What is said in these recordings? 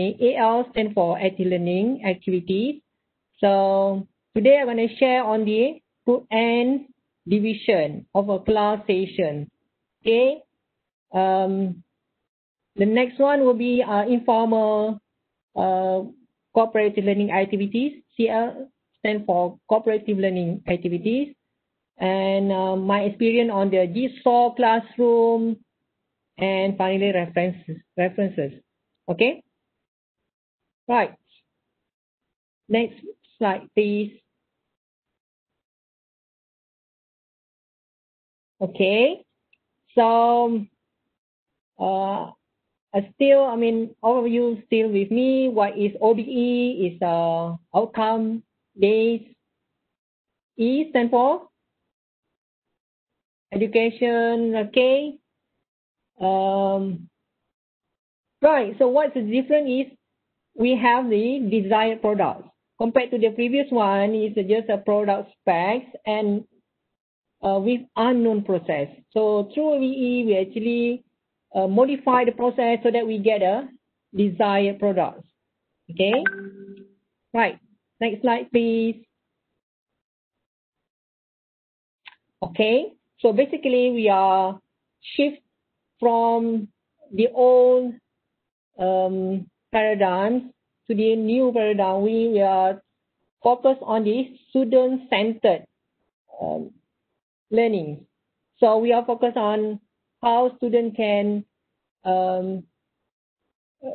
learning. AL stands for active learning activities. So today I'm going to share on the put and division of a class session. Okay. Um, the next one will be uh, informal uh, cooperative learning activities. CL stands for cooperative learning activities. And uh, my experience on the Jigsaw classroom and finally references. references. Okay. Right. Next slide, please. Okay. So, uh, still, I mean, all of you still with me. What is OBE? Is uh, outcome based. E stand for education. Okay. Um, right. So what's the difference is we have the desired products compared to the previous one. It's just a product specs and uh, with unknown process. So through OBE, we actually uh, modify the process so that we get a desired product. Okay. Right. Next slide, please. Okay. So basically, we are shift from the old um, paradigms to the new paradigm. We, are focused on the student-centered um, learning. So we are focused on how students can um,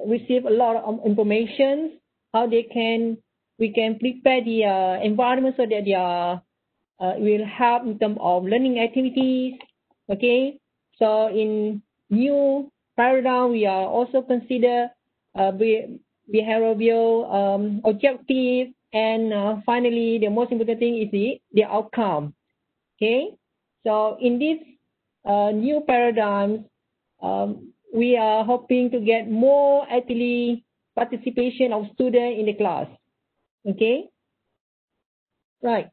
receive a lot of information, how they can, we can prepare the uh, environment so that they are, uh, will help in terms of learning activities. Okay, so in new paradigm, we are also consider uh, behavioral um, objective, and uh, finally, the most important thing is the, the outcome. Okay, so in this uh, new paradigms, um, we are hoping to get more actually participation of students in the class. Okay, right.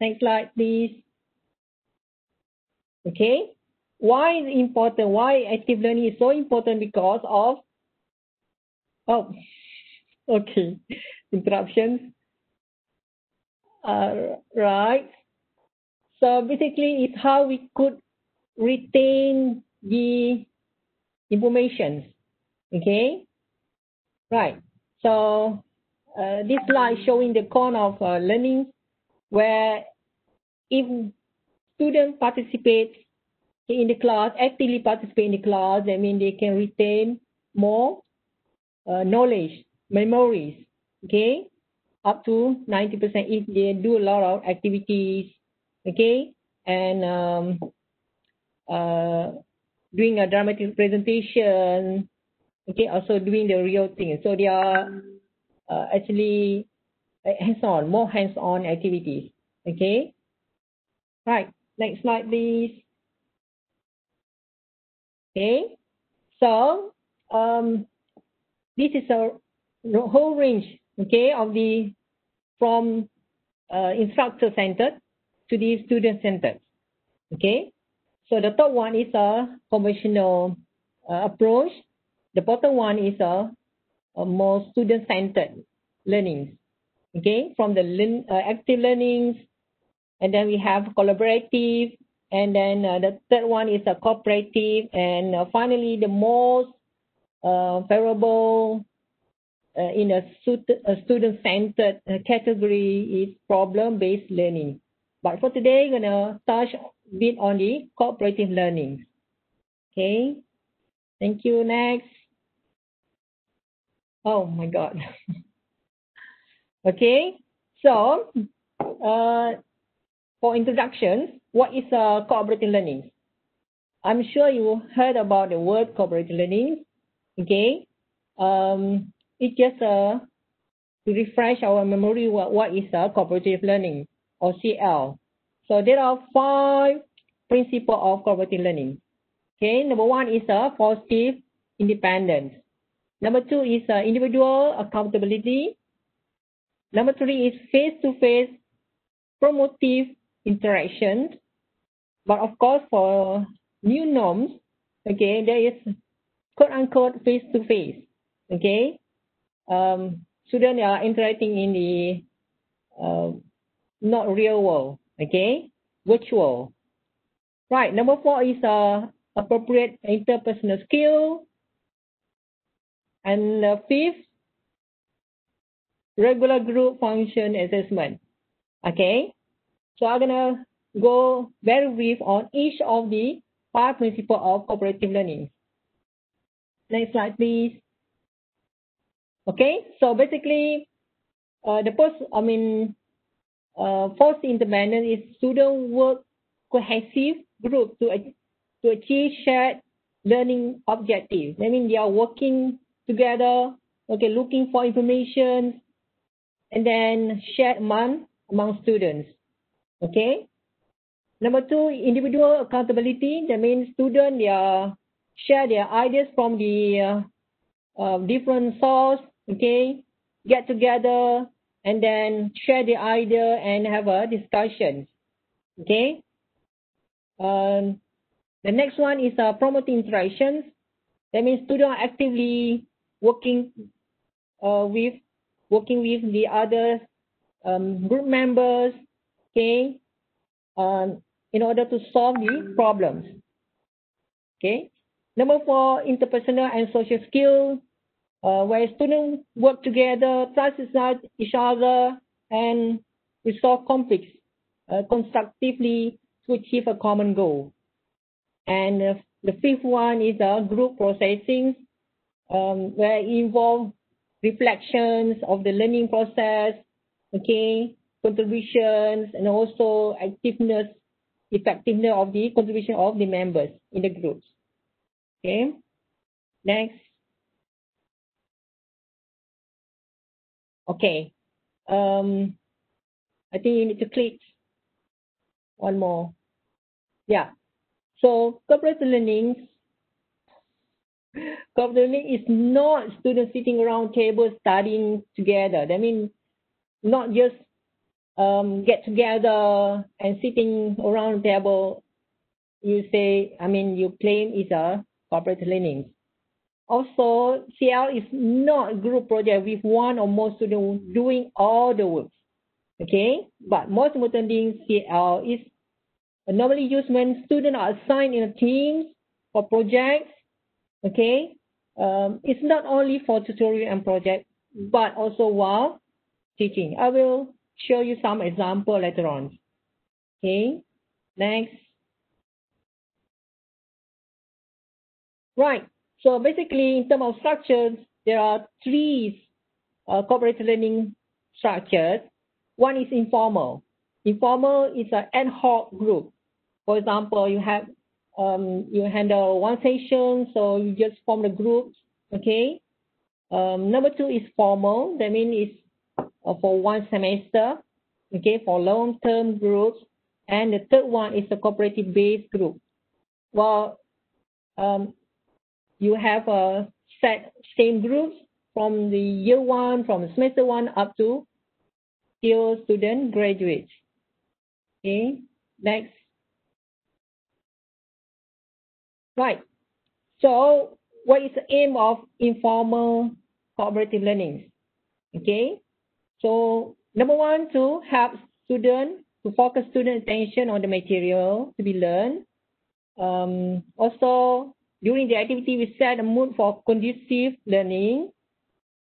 Next slide, please. Okay, why is important? Why active learning is so important? Because of oh, okay, interruptions. Uh, right. So basically, it's how we could retain the information. Okay. Right. So uh, this slide showing the cone of uh, learning, where if students participate in the class, actively participate in the class, I mean they can retain more uh, knowledge, memories, okay, up to 90% if they do a lot of activities, okay, and um, uh, doing a dramatic presentation, okay, also doing the real thing. So they are uh, actually hands-on, more hands-on activities, okay. Right, next slide, please. Okay, so um, this is a whole range, okay, of the from uh, instructor-centered to the student-centered, okay. So the top one is a conventional uh, approach. The bottom one is a, a more student-centered learning, okay, from the learn, uh, active learnings, and then we have collaborative, and then uh, the third one is a cooperative, and uh, finally the most uh, favorable uh, in a, a student-centered uh, category is problem-based learning. But for today, going to touch a bit on the cooperative learning. Okay. Thank you. Next. Oh my God. okay. So, uh, for introduction, what is uh, cooperative learning? I'm sure you heard about the word cooperative learning. Okay. Um, it's just uh, to refresh our memory what, what is uh, cooperative learning or CL. So there are five principles of cooperative learning. Okay, number one is a uh, positive interdependence. Number two is uh, individual accountability. Number three is face-to-face -face promotive interaction. But of course, for new norms, okay, there is quote unquote face to face. Okay, um, students are interacting in the uh, not real world. Okay, virtual. Right. Number four is uh, appropriate interpersonal skill. And uh, fifth, regular group function assessment. Okay, so I'm gonna go very brief on each of the five principles of cooperative learning. Next slide, please. Okay, so basically, uh, the first, I mean, uh, first independent is student work cohesive group to, to achieve shared learning objectives. I mean, they are working together, okay, looking for information, and then shared among, among students. Okay. Number two, individual accountability. That means students they are share their ideas from the uh, uh, different source. Okay, get together and then share the idea and have a discussion. Okay. Um, the next one is uh, promoting interactions. That means students are actively working uh, with working with the other um, group members, okay, um, in order to solve the problems. Okay. Number four, interpersonal and social skills, uh, where students work together, trust each other, and resolve conflicts uh, constructively to achieve a common goal. And uh, the fifth one is uh, group processing, um, where it involves reflections of the learning process, okay, contributions, and also activeness, effectiveness of the contribution of the members in the groups. Okay, next. Okay, um, I think you need to click one more. Yeah, so cooperative learning cooperative learning is not students sitting around tables studying together. I mean, not just um, get together and sitting around table. You say, I mean, you claim is a cooperative learning. Also, CL is not a group project with one or more students doing all the work. Okay, but most importantly, CL is normally used when students are assigned in a teams for projects okay um, it's not only for tutorial and project but also while teaching i will show you some example later on okay next right so basically in terms of structures there are three uh, cooperative learning structures one is informal informal is an ad hoc group for example you have um, you handle one session, so you just form the groups, okay? Um, number two is formal, that means it's uh, for one semester, okay, for long-term groups. And the third one is a cooperative-based group. Well, um, you have a set same groups from the year one, from semester one up to till student graduates. Okay, next. Right. So what is the aim of informal cooperative learning? Okay. So number one, to help students to focus student attention on the material to be learned. Um, also, during the activity, we set a mood for conducive learning.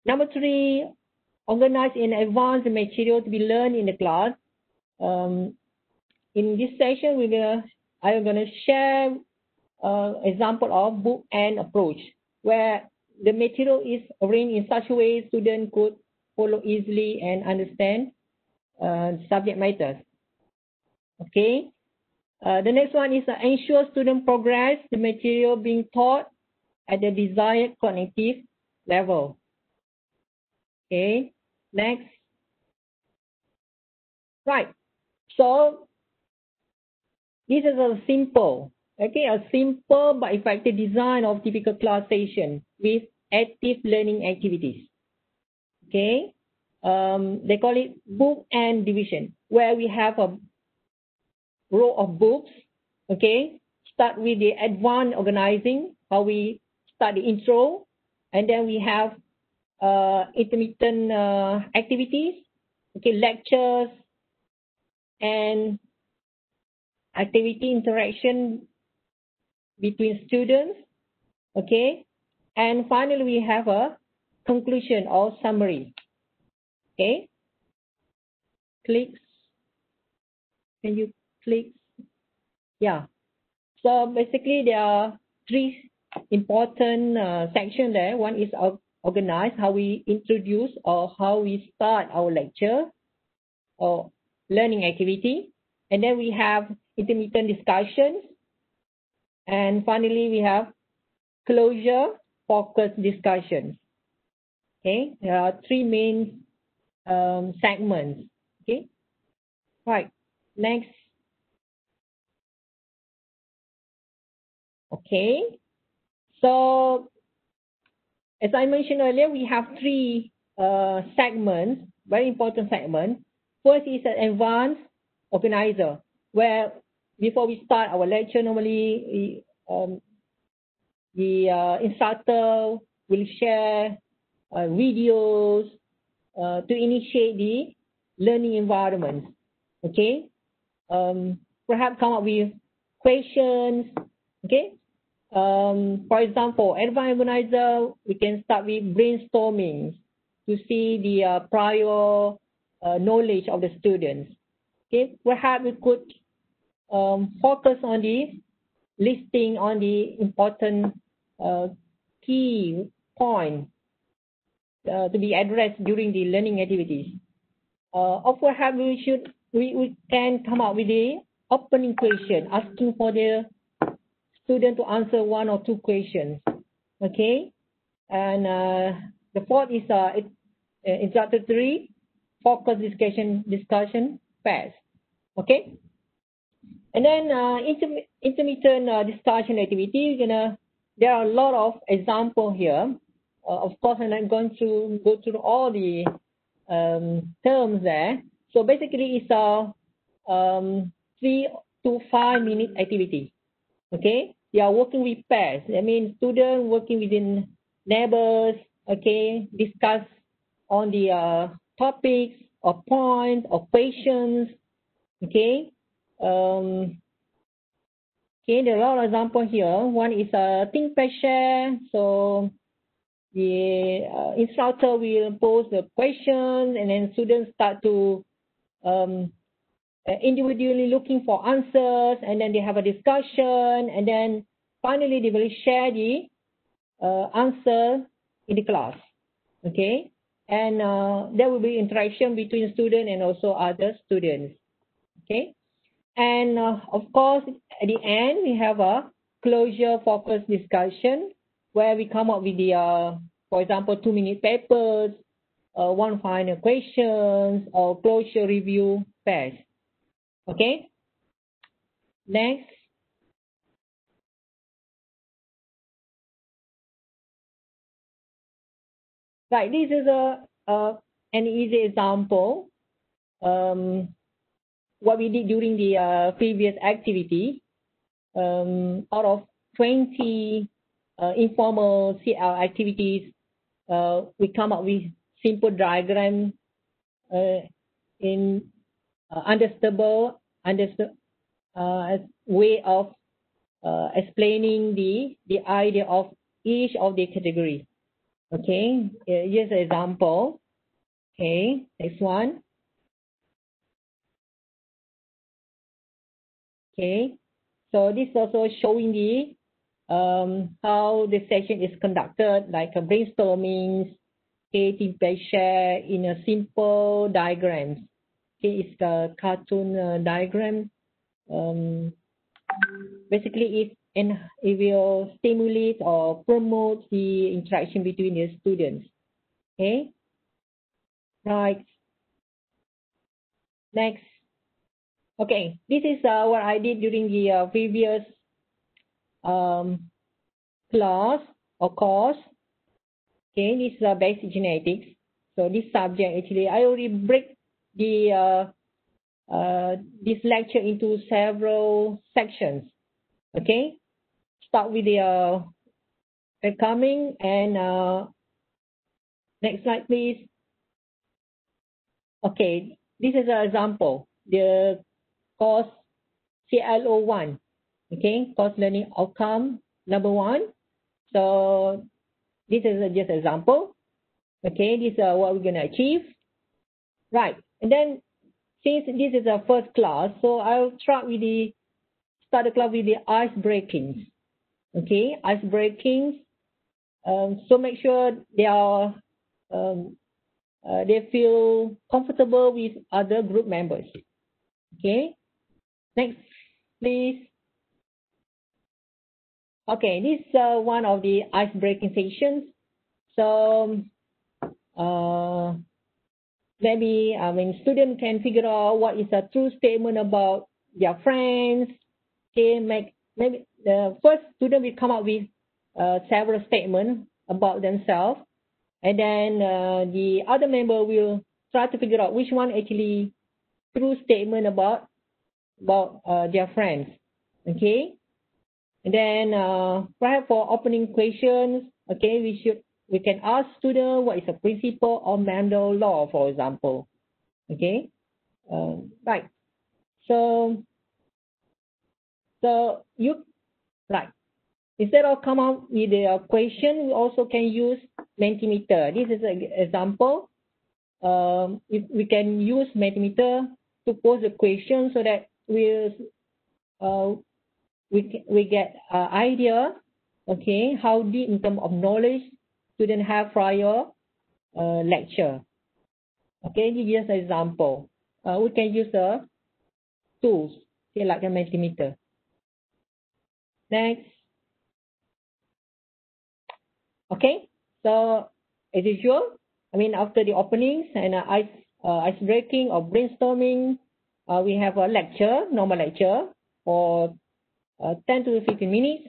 Number three, organize in advance the material to be learned in the class. Um, in this session, we will, I'm going to share uh, example of bookend approach, where the material is arranged in such a way students could follow easily and understand uh, subject matters. Okay. Uh, the next one is uh, ensure student progress the material being taught at the desired cognitive level. Okay. Next. Right. So this is a simple Okay, a simple but effective design of typical class session with active learning activities. Okay, um, they call it bookend division, where we have a row of books. Okay, start with the advanced organizing, how we start the intro, and then we have uh, intermittent uh, activities, okay, lectures, and activity interaction between students, okay, and finally we have a conclusion or summary, okay. Click. Can you click? Yeah. So basically there are three important uh, sections there. One is organize, how we introduce or how we start our lecture or learning activity. And then we have intermittent discussions. And finally, we have closure focused discussions. Okay, there are three main um, segments. Okay, right. Next. Okay, so as I mentioned earlier, we have three uh, segments, very important segments. First is an advanced organizer, where before we start our lecture, normally um, the uh, instructor will share uh, videos uh, to initiate the learning environment. Okay, um, perhaps come up with questions. Okay, um, for example, advanced organizer, we can start with brainstorming to see the uh, prior uh, knowledge of the students. Okay, perhaps we could um, focus on the listing on the important uh, key point uh, to be addressed during the learning activities. Uh, or perhaps we should we, we can come up with the opening question, asking for the student to answer one or two questions. Okay, and uh, the fourth is uh, it, uh, introductory focus discussion discussion phase. Okay, and then uh, interm intermittent uh, discussion activity. You know, there are a lot of examples here. Uh, of course, and I'm going to go through all the um, terms there. So basically, it's a um, three to five minute activity. Okay, are working with pairs. I mean, students working within neighbors, okay, discuss on the uh, topics or points or questions, okay. Um, okay, there are a lot of examples here. One is a uh, think, pair, share. So the uh, instructor will pose the question and then students start to um, individually looking for answers and then they have a discussion and then finally they will share the uh, answer in the class okay? And uh, there will be interaction between student and also other students okay? And uh, of course at the end we have a closure focus discussion where we come up with the uh, for example two minute papers uh, one final questions or closure review phase Okay. Next. Right, this is a, a an easy example. Um, what we did during the uh, previous activity, um, out of 20 uh, informal CL activities, uh, we come up with simple diagram uh, in uh, understandable understood uh, way of uh, explaining the the idea of each of the category. Okay, here's an example. Okay, next one. Okay, so this also showing the um, how the session is conducted, like a brainstorming, team share in a simple diagrams is the cartoon uh, diagram. Um, basically, it and it will stimulate or promote the interaction between the students. Okay. Right. Next. Okay, this is uh, what I did during the uh, previous um, class or course. Okay, this is uh, basic genetics. So this subject actually I already break the uh, uh, this lecture into several sections. Okay, start with the uh, welcoming and uh, Next slide, please. Okay, this is an example. The course CLO1, okay, course learning outcome number one. So this is just example. Okay, this is what we're going to achieve. Right, and then since this is our first class, so I'll start with the start the class with the ice breakings. Okay, ice breakings. Um, so make sure they are um, uh, they feel comfortable with other group members. Okay, next, please. Okay, this is uh, one of the ice breaking sessions. So uh, maybe I mean student can figure out what is a true statement about their friends. Okay, make maybe the first student will come up with uh, several statements about themselves, and then uh, the other member will try to figure out which one actually true statement about about uh, their friends. Okay, and then uh, perhaps for opening questions, okay, we should we can ask student what is a principle of Mendel law, for example. Okay, um, right. So, so you right. Instead of come up with a question, we also can use Mentimeter. This is an example. Um, if we can use Mentimeter to pose a question so that we uh, we we get uh, idea, okay, how deep in terms of knowledge student have prior uh, lecture. Okay, is an example. Uh, we can use the tools, okay, like a Mentimeter. Next. Okay, so as usual, I mean, after the openings and uh, ice, uh, ice breaking or brainstorming, uh, we have a lecture, normal lecture for uh, 10 to 15 minutes.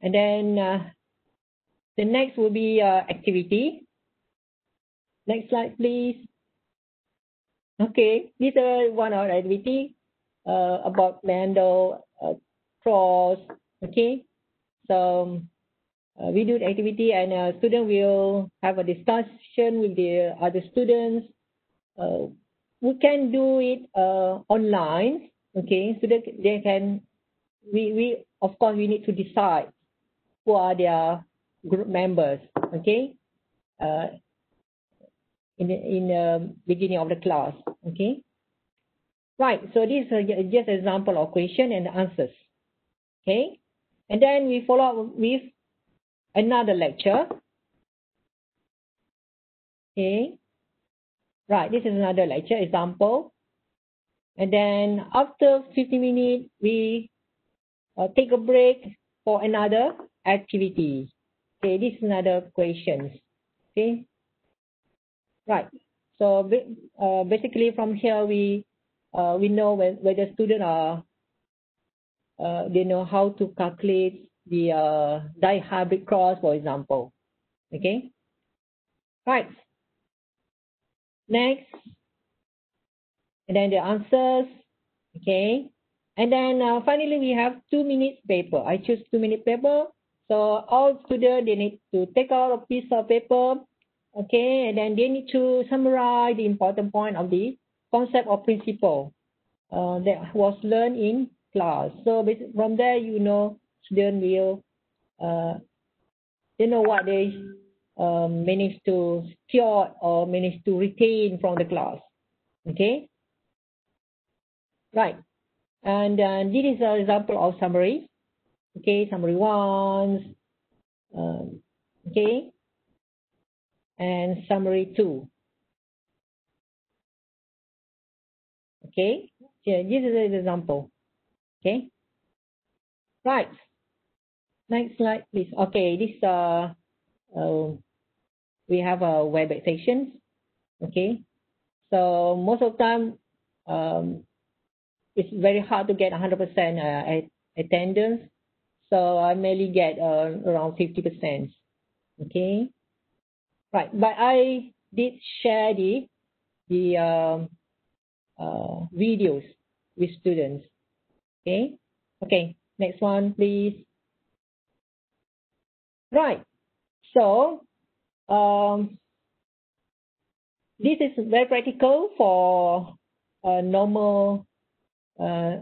And then uh, the next will be uh, activity. Next slide, please. Okay, this is one of activity uh, about Mendel uh, cross. Okay, so uh, we do the activity and a student will have a discussion with the other students. Uh, we can do it uh, online. Okay, so that they can. We we of course we need to decide who are their group members. Okay, uh, in the, in the beginning of the class. Okay, right. So this is just example of question and answers. Okay, and then we follow up with another lecture. Okay. Right, this is another lecture example. And then after 50 minutes, we uh, take a break for another activity. Okay, this is another questions. Okay. Right. So uh, basically from here, we uh, we know whether students are, uh, they know how to calculate the uh, dihybrid cross, for example. Okay. Right. Next. And then the answers. Okay. And then uh, finally, we have two minutes paper. I choose two minute paper. So all students, they need to take out a piece of paper. Okay. And then they need to summarize the important point of the concept or principle uh, that was learned in class. So from there, you know student will uh, they know what they um, manage to secure or manage to retain from the class. Okay. Right. And uh, this is an example of summary. Okay, summary one. Um, okay. And summary two. Okay. Yeah, this is an example. Okay. Right. Next slide, please. Okay, this uh, uh we have a web section. Okay, so most of the time, um, it's very hard to get 100% uh, attendance. So I mainly get uh, around 50%. Okay, right. But I did share the the um, uh, videos with students. Okay, okay. Next one, please. Right. So, um, this is very practical for uh, normal uh,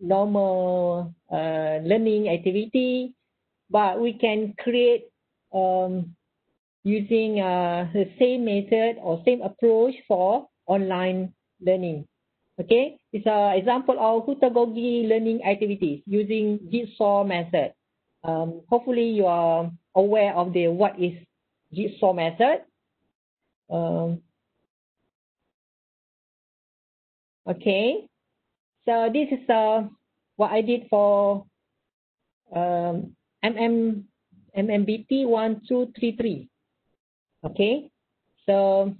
normal uh, learning activity, but we can create um, using uh, the same method or same approach for online learning. Okay, it's an example of heutagogy learning activities using Jigsaw method. Um, hopefully you are aware of the what is Jigsaw method. Um, okay, so this is uh, what I did for um, MM, MMBT 1233. Okay, so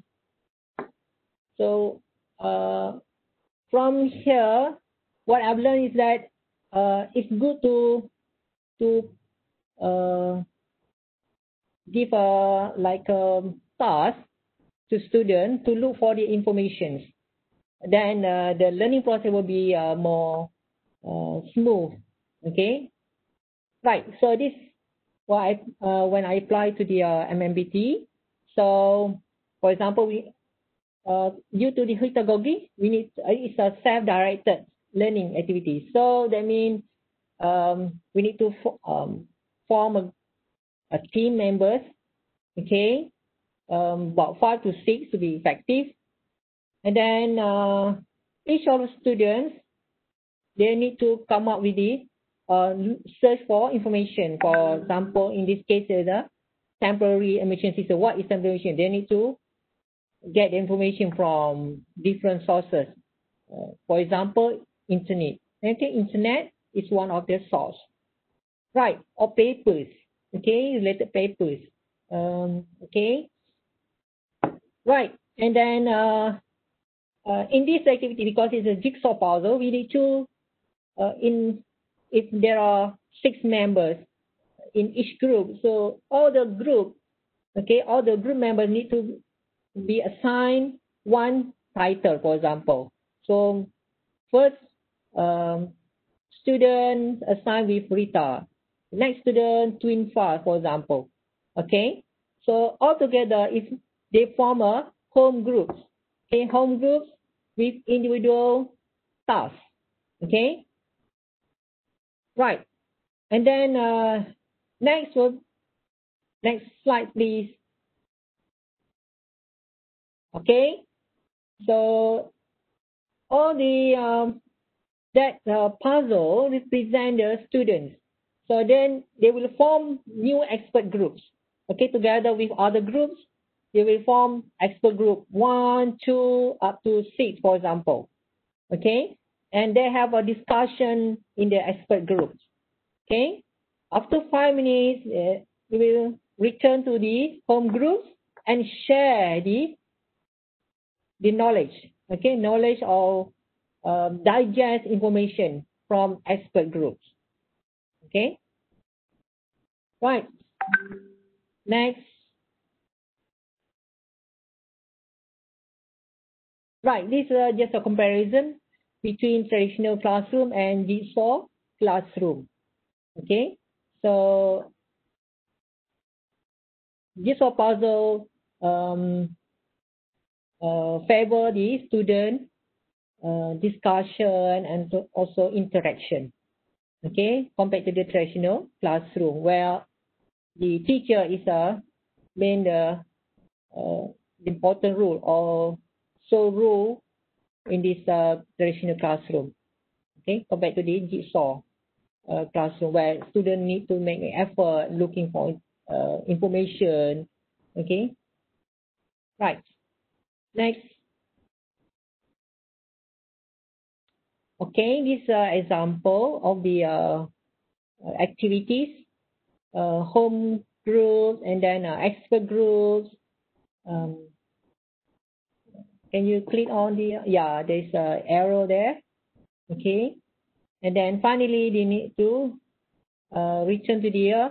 so uh, from here, what I've learned is that uh, it's good to to uh, give a like a task to students to look for the information. Then uh, the learning process will be uh, more uh, smooth. Okay, right. So this what I uh, when I apply to the uh, MMBT. So for example, we uh, due to the pedagogy, we need uh, it's a self-directed learning activity. So that means um, we need to fo um, form a, a team members, okay, um, about five to six to be effective, and then uh, each of the students they need to come up with the uh, search for information. For example, in this case, the temporary immersion. So what is temporary immersion? They need to get information from different sources. Uh, for example, internet. Okay, internet is one of the source. Right, or papers. Okay, related papers. Um, okay. Right, and then uh, uh, in this activity, because it's a jigsaw puzzle, we need to, uh, in if there are six members in each group, so all the group, okay, all the group members need to be assigned one title, for example. So first, um, student assigned with Rita. Next student, Twin Far, for example. Okay. So altogether, if they form a home group, okay, home groups with individual tasks. Okay. Right. And then uh, next, next slide, please. Okay, so all the um, that uh, puzzle represent the students. So then they will form new expert groups. Okay, together with other groups, they will form expert group one, two, up to six, for example. Okay, and they have a discussion in the expert groups. Okay, after five minutes, uh, we will return to the home groups and share the the knowledge, okay, knowledge or um, digest information from expert groups, okay. Right. Next. Right, this is uh, just a comparison between traditional classroom and jigsaw classroom. Okay, so jigsaw puzzle um, uh, favor the student uh, discussion and also interaction. Okay, compared to the traditional classroom where the teacher is a main the uh, important role or sole role in this uh, traditional classroom. Okay, compared to the jigsaw uh, classroom where students need to make an effort looking for uh, information. Okay, right. Next. Okay, this uh, example of the uh, activities, uh, home groups and then uh, expert groups. Um, can you click on the, yeah, there's a arrow there. Okay. And then finally, they need to uh, return to the uh,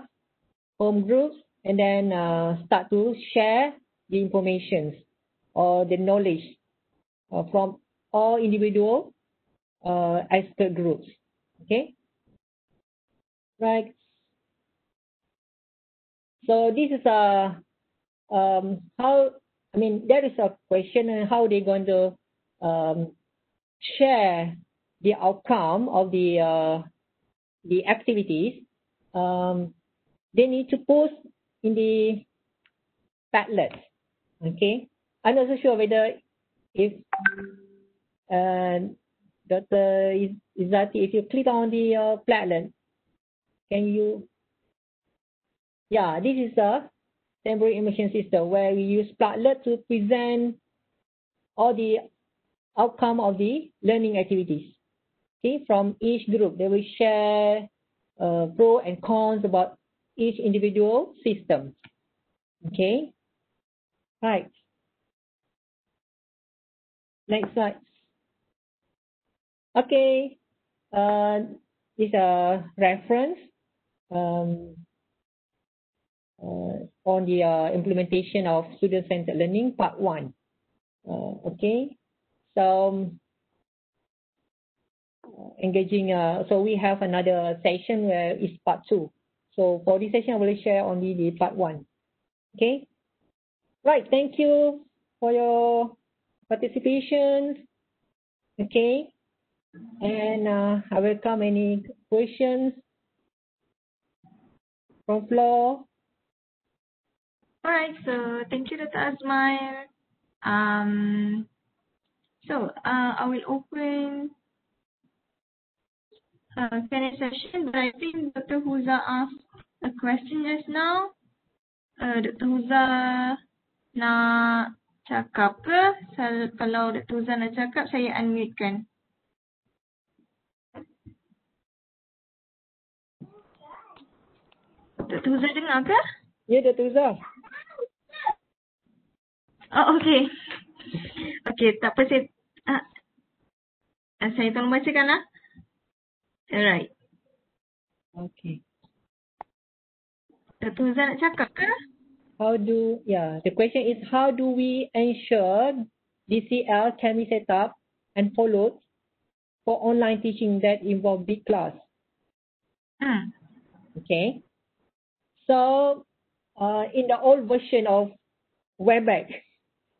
home groups and then uh, start to share the information or the knowledge uh, from all individual uh, expert groups. Okay. Right. So this is a uh, um, how I mean, there is a question on how they're going to um, share the outcome of the uh, the activities. Um, they need to post in the Padlet. Okay, I'm not so sure whether if uh, Dr. Izzati, if you click on the uh, Padlet, can you? Yeah, this is a temporary immersion system where we use Padlet to present all the outcome of the learning activities. Okay, from each group, they will share uh, pro and cons about each individual system. Okay, right. Next slide. Okay, uh, this is a reference um, uh, on the uh, implementation of student-centered learning, part one. Uh, okay, so engaging, uh, so we have another session where it's part two. So for this session, I will share only the part one. Okay, right. Thank you for your participation. Okay, and uh, I welcome any questions from floor. All right, so thank you, Dr. Azman. Um, so uh, I will open uh, Q&A session, but I think Dr. Huza asked a question just now. Uh, Dr. Huza nak cakap ke? So, kalau Dr. Huza nak cakap, saya unmute kan. Dr. Huza dengar ke? Ya, Dr. Huza. Oh, okay. Okay, tak apa saya... Uh, saya tolong bacakan lah. Alright. Okay. Dr. Huza nak cakap ke? How do, yeah, the question is how do we ensure DCL can be set up and followed for online teaching that involve big class? Hmm. Okay. So, uh, in the old version of WebEx,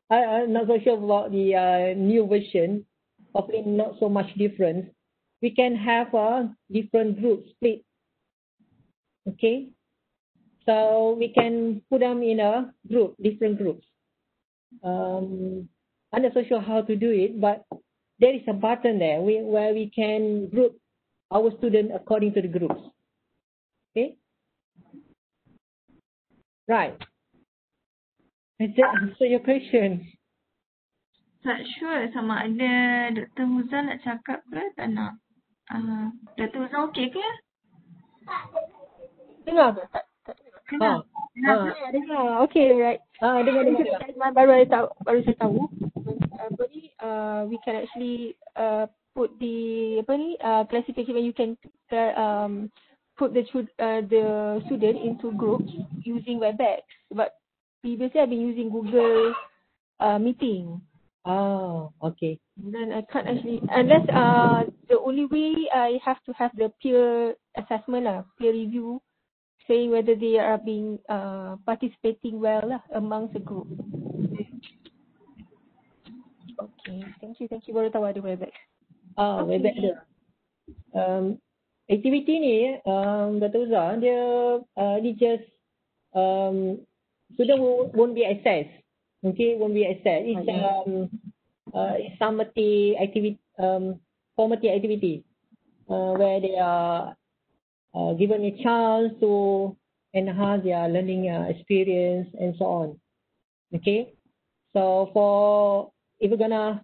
I, I'm not so sure about the uh, new version, probably not so much difference. We can have a different group split. Okay. So we can put them in a group, different groups. Um, I'm not so sure how to do it, but there is a button there we, where we can group our students according to the groups. Okay. Right. Does that answer your question? Tak sure sama ada Dr. Huza nak cakap ke tak nak. Uh, Dr. Huza okey ke? Dengar ke? Tak, tak dengar. Ha. Ha. Dengar. Okay, right. Ah, dengar, dengar. dengar. baru saya tahu baru saya tahu apa ni uh, we can actually uh, put the apa ni uh, classification where you can um, put the uh, the student into groups using WebEx but previously I've been using Google uh, meeting Oh, okay. then I can't actually unless uh the only way I have to have the peer assessment lah peer review saying whether they are being uh participating well lah amongst the group okay thank you thank you baru tahu ada WebEx Ah. WebEx ada. Um, aktiviti ni, um, Dr. Uzza, dia, uh, dia just, um, student won't, won't be accessed. Okay, won't be accessed. It's, um, uh, it's summative activity, um, formative activity, uh, where they are uh, given a chance to enhance their learning uh, experience and so on. Okay, so for if we're gonna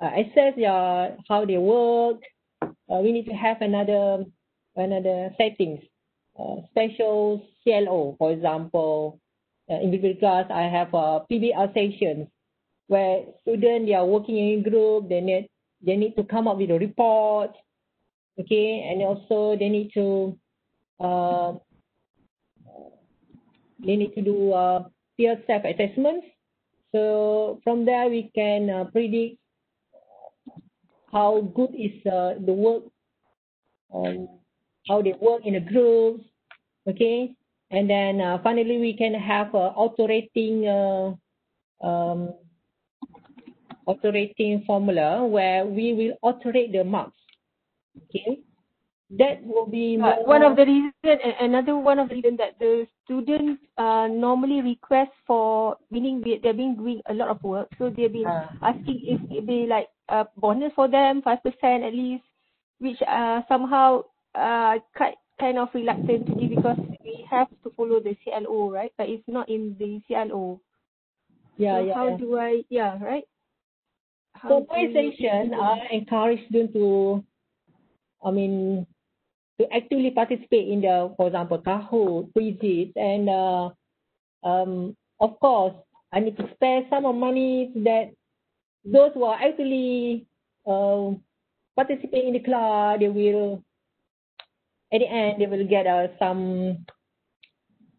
uh, assess their how they work, uh, we need to have another another settings, uh, special CLO, for example, uh, individual class. I have a PBL sessions where students they are working in group. They need they need to come up with a report, okay, and also they need to uh, they need to do uh, peer self assessments. So from there we can uh, predict how good is uh, the work, um, how they work in a group, okay, and then uh, finally we can have a auto rating uh, um, autorating formula where we will autorate the marks. Okay, that will be Uh, one of the reason, another one of the reason that the students uh, normally request for, meaning they- they're being doing a lot of work, so they've been Ah. asking if it be like a bonus for them, five percent at least, which uh, somehow uh, quite kind of reluctant to give because we have to follow the CLO, right? But it's not in the CLO. yeah, so yeah. how yeah. do I, yeah, right? How So do my you- session, I encourage them to, I mean, to actively participate in the, for example, Kahoot, quizzes, and uh, um, of course, I need to spare some of money that those who are actually uh, participate in the class, they will, at the end, they will get uh, some,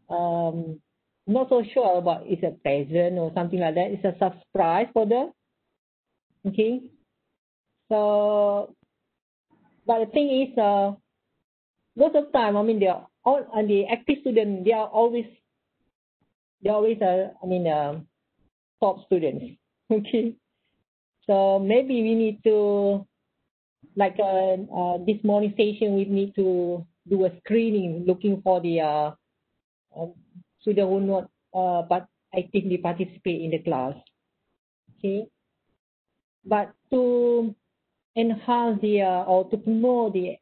um, not so sure about it's a present or something like that. It's a surprise for them. Okay. So, but the thing is, uh, most of time, I mean, they are all, and the active student, they are always, they always, uh, I mean, uh, top students. Okay. So maybe we need to, like, uh, uh, this morning session, we need to do a screening, looking for the uh, uh, student who not uh, but actively participate in the class. Okay but to enhance the uh, or to promote the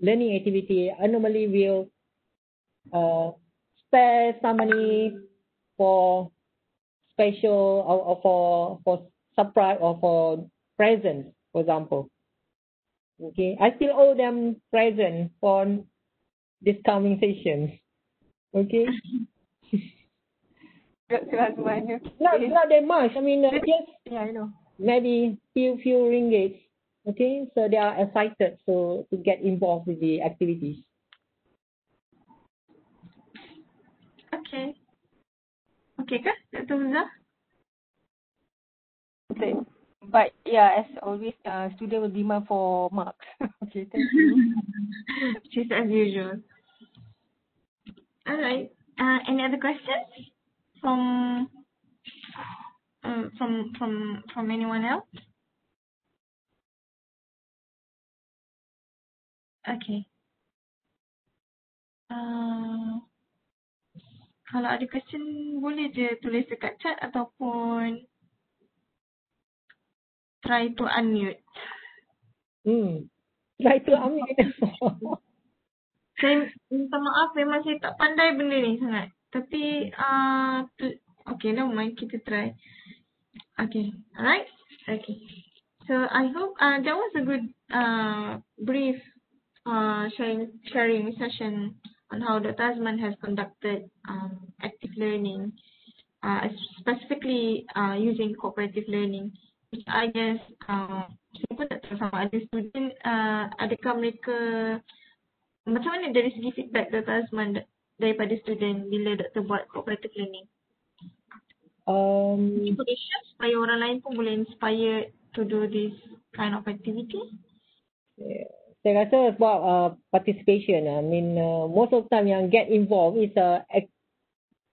learning activity, I normally will uh, spare some money for special or, or for for surprise or for presents, for example. Okay, I still owe them present for this coming session. Okay, Dr. Azman, not not that much. I mean, uh, just Yeah, I know. maybe few few ringgits. Okay, so they are excited so to get involved with the activities. Okay. Okay ke, Dr. Huza? Okay. But yeah, as always, uh, student will demand for marks. okay, thank you. Just as usual. Alright. Uh, any other questions from um, from from from anyone else? Okay. Uh, kalau ada question boleh je tulis dekat chat ataupun try to unmute. Hmm. Try to unmute. Saya minta maaf memang saya tak pandai benda ni sangat. Tapi uh, tu, okay never mind kita try. Okay, alright? Okay. So I hope uh, that was a good uh, brief uh, sharing sharing session on how Dr. Azman has conducted um, active learning, uh, specifically uh, using cooperative learning, I guess uh, saya pun tak tahu sama ada student, uh, adakah mereka macam mana dari segi feedback Dr. Azman da- daripada student bila doktor buat cooperative learning? um, share supaya orang lain pun boleh inspire to do this kind of activity? saya rasa sebab uh, participation. I mean, uh, most of the time yang get involved is a uh,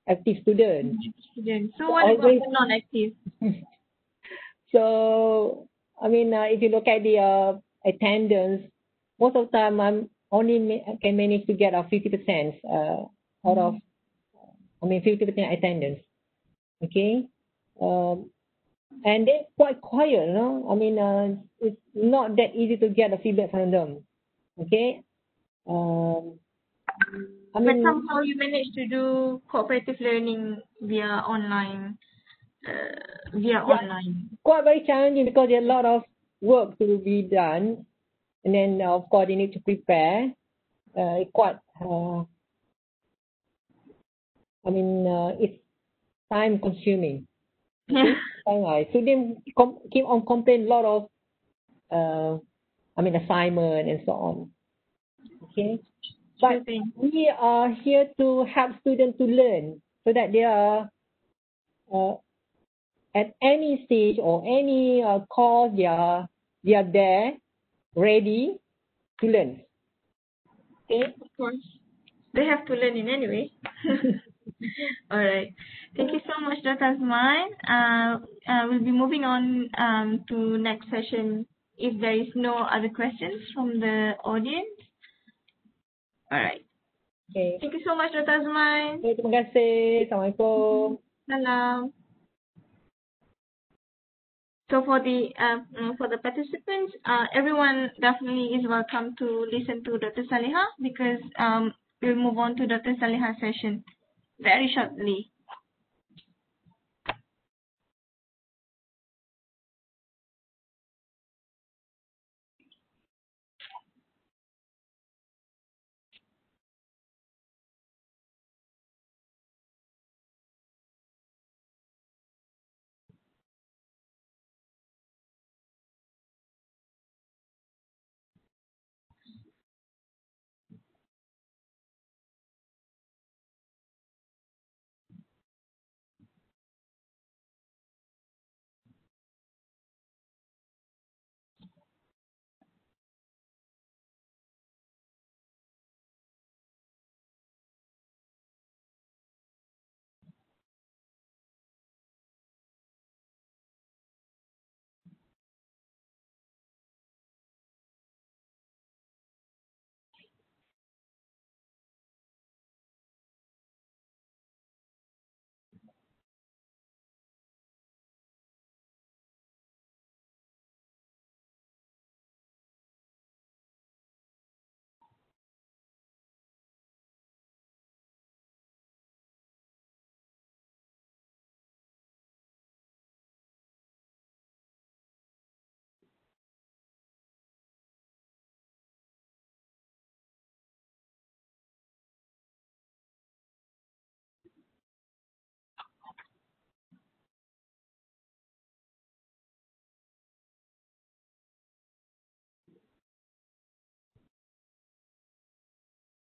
active student. Student. So So what about always- the non-active? So, I mean, uh, if you look at the uh, attendance, most of the time I'm only ma- can manage to get a 50% uh, out of, I mean, 50% attendance. Okay. Um, and they're quite quiet, you know. I mean, uh, it's not that easy to get a feedback from them. Okay. Um, I But somehow you manage to do cooperative learning via online, uh, via Yeah. online. quite very challenging because there are a lot of work to be done, and then uh, of course you need to prepare. Uh, quite, uh, I mean, uh, it's time consuming. Yeah. Students com- keep on complain a lot of, uh, I mean, assignment and so on. Okay, but we are here to help students to learn so that they are uh, at any stage or any uh, course they are they are there ready to learn okay Of course. They have to learn in any way. All right. Thank you so much, Dr. Azman. Uh, uh, we'll be moving on um, to next session if there is no other questions from the audience. All right. Okay. Thank you so much, Dr. Azman. Terima kasih. Assalamualaikum. Salam. So for the uh, mm, for the participants, uh, everyone definitely is welcome to listen to Dr. Saliha because um, we'll move on to Dr. Saliha's session very shortly.